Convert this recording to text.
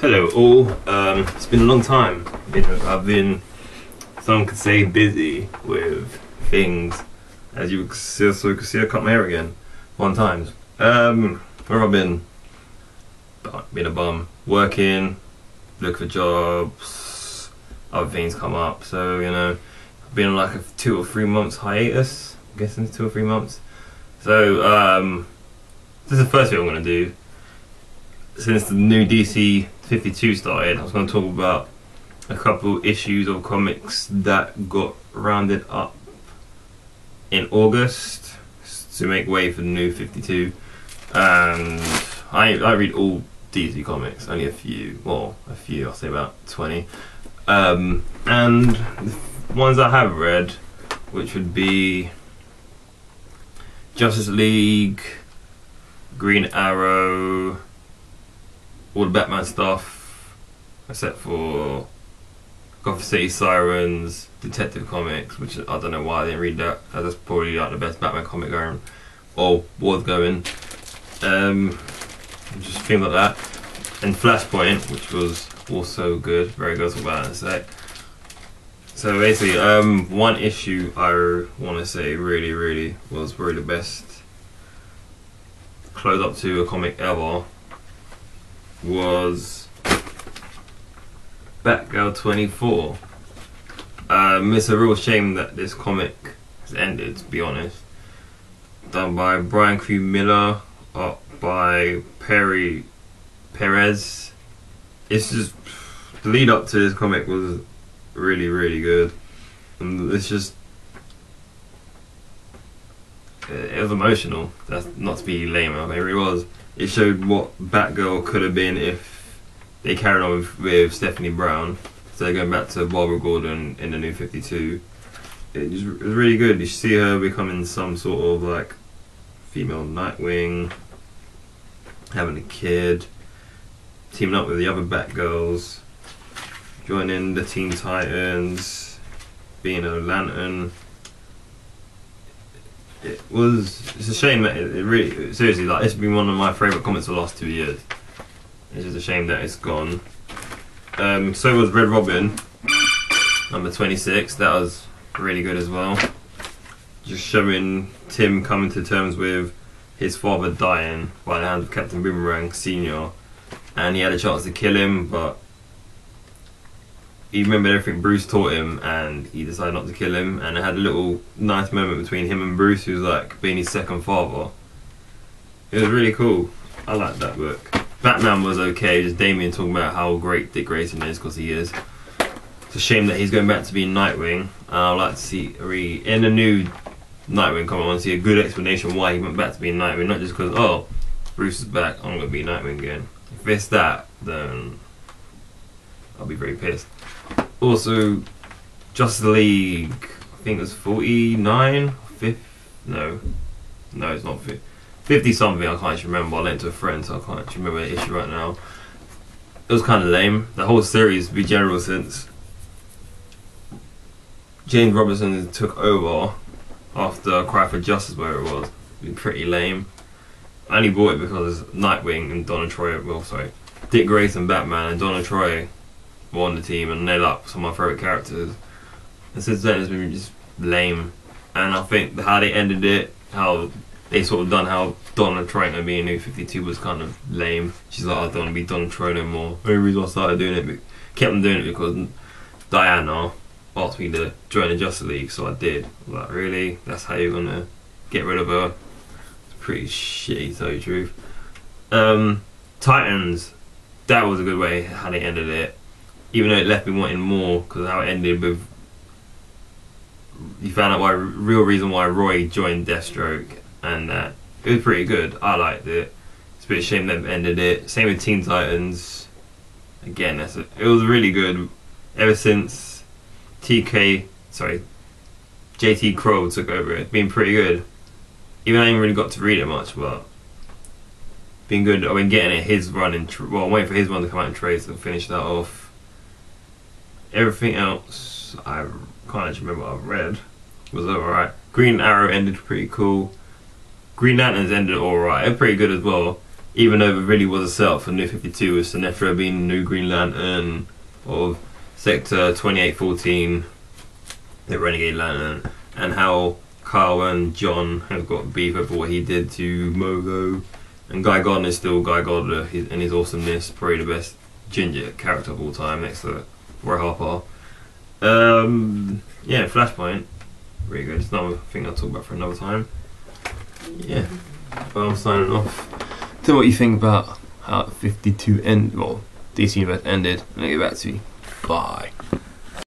Hello all. Um, it's been a long time. You know, I've been, some could say, busy with things. As you can see, so you can see, I cut my hair again, one times. Um, where have I been? Been a bum, working, look for jobs, other things come up. So you know, I've been on like a two or three months hiatus. I'm guessing two or three months. So um, this is the first thing I'm gonna do since the new DC 52 started, I was going to talk about a couple issues of comics that got rounded up in August to make way for the new 52. And I, I read all DC comics, only a few, well, a few, I'll say about 20. Um, and the ones I have read, which would be Justice League, Green Arrow, all the Batman stuff, except for Gotham City Sirens, Detective Comics, which I don't know why I didn't read that. That's probably like the best Batman comic going, or was going. Um, just things like that. And Flashpoint, which was also good, very good. I'll about in a sec. So basically, um, one issue I want to say really, really was probably the best close up to a comic ever was Batgirl 24. Um, it's a real shame that this comic has ended, to be honest. Done by Bryan Q. Miller, by Perry Perez. It's just the lead up to this comic was really, really good. And it's just Uh, it was emotional. That's not to be lame, I think it was. It showed what Batgirl could have been if they carried on with, with Stephanie Brown. So going back to Barbara Gordon in the new 52. It, just, it was really good. You see her becoming some sort of like female Nightwing, having a kid, teaming up with the other Batgirls, joining the Teen Titans, being a Lantern it was it's a shame that it, it really seriously like it's been one of my favourite comics the last two years. It's just a shame that it's gone. Um, so was Red Robin, number twenty six. That was really good as well. Just showing Tim coming to terms with his father dying by the hand of Captain Boomerang Senior, and he had a chance to kill him, but he remembered everything Bruce taught him and he decided not to kill him and it had a little nice moment between him and Bruce who's like being his second father. It was really cool. I liked that book. Batman was okay, just Damian talking about how great Dick Grayson is because he is. It's a shame that he's going back to being Nightwing. And I'd like to see re in a new Nightwing comic. I want to see a good explanation why he went back to being Nightwing, not just because oh Bruce is back, I'm going to be Nightwing again. If it's that, then I'll be very pissed. Also, Justice League, I think it was 49, 50, no, no, it's not 50, 50 something, I can't actually remember. I lent it to a friend, so I can't actually remember the issue right now. It was kind of lame. The whole series, to be general, since James Robinson took over after Cry for Justice, where it was, been pretty lame. I only bought it because Nightwing and Donna Troy, well, sorry, Dick Grayson, Batman, and Donna Troy on the team, and they're like some of my favorite characters. And since then, it's been just lame. And I think how they ended it, how they sort of done how Donna Troy to being New 52 was kind of lame. She's like, I don't want to be Donna Troy no more. The only reason I started doing it, but kept on doing it because Diana asked me to join the Justice League, so I did. I like, really? That's how you're gonna get rid of her? It's pretty shitty, to tell you the truth. Um, Titans, that was a good way how they ended it even though it left me wanting more because how it ended with you found out why real reason why Roy joined Deathstroke and that it was pretty good. I liked it. It's a bit of a shame they've ended it. Same with Teen Titans. Again, a, it was really good. Ever since TK, sorry, JT Krul took over, it's been pretty good. Even I ain't really got to read it much, but been good. I've been getting it his run in. Well, I'm waiting for his one to come out in trades and finish that off everything else I can't actually remember what I've read was alright. Green Arrow ended pretty cool. Green Lanterns ended alright. Pretty good as well. even though it really was a setup for New 52 with Sinestro being the new Green Lantern of Sector 2814, the Renegade Lantern, and how Kyle and John have got beef over what he did to Mogo. And Guy Gardner is still Guy Gardner uh, and his awesomeness, probably the best ginger character of all time next to Roy Harper. Um, yeah, Flashpoint, really good. It's another thing I'll talk about for another time. Yeah, but I'm signing off. Tell what you think about how 52 end, well, DC Universe ended, and I'll get back to you. Bye.